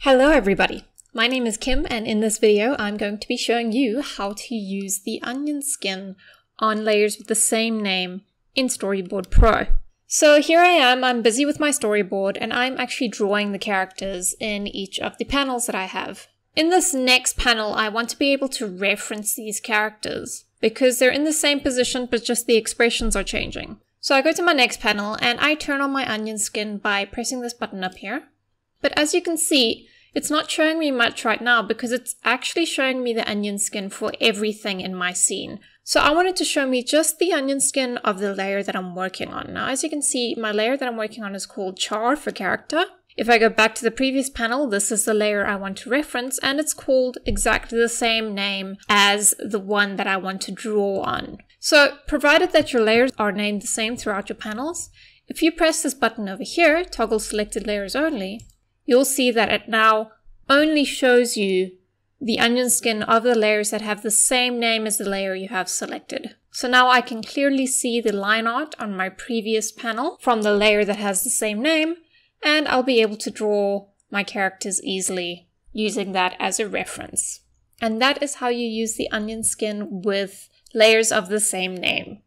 Hello everybody, my name is Kim and in this video I'm going to be showing you how to use the onion skin on layers with the same name in Storyboard Pro. So here I am, I'm busy with my storyboard and I'm actually drawing the characters in each of the panels that I have. In this next panel I want to be able to reference these characters because they're in the same position but just the expressions are changing. So I go to my next panel and I turn on my onion skin by pressing this button up here. But as you can see, it's not showing me much right now because it's actually showing me the onion skin for everything in my scene. So I wanted to show me just the onion skin of the layer that I'm working on. Now, as you can see, my layer that I'm working on is called char for character. If I go back to the previous panel, this is the layer I want to reference and it's called exactly the same name as the one that I want to draw on. So provided that your layers are named the same throughout your panels, if you press this button over here, toggle selected layers only, you'll see that it now only shows you the onion skin of the layers that have the same name as the layer you have selected. So now I can clearly see the line art on my previous panel from the layer that has the same name, and I'll be able to draw my characters easily using that as a reference. And that is how you use the onion skin with layers of the same name.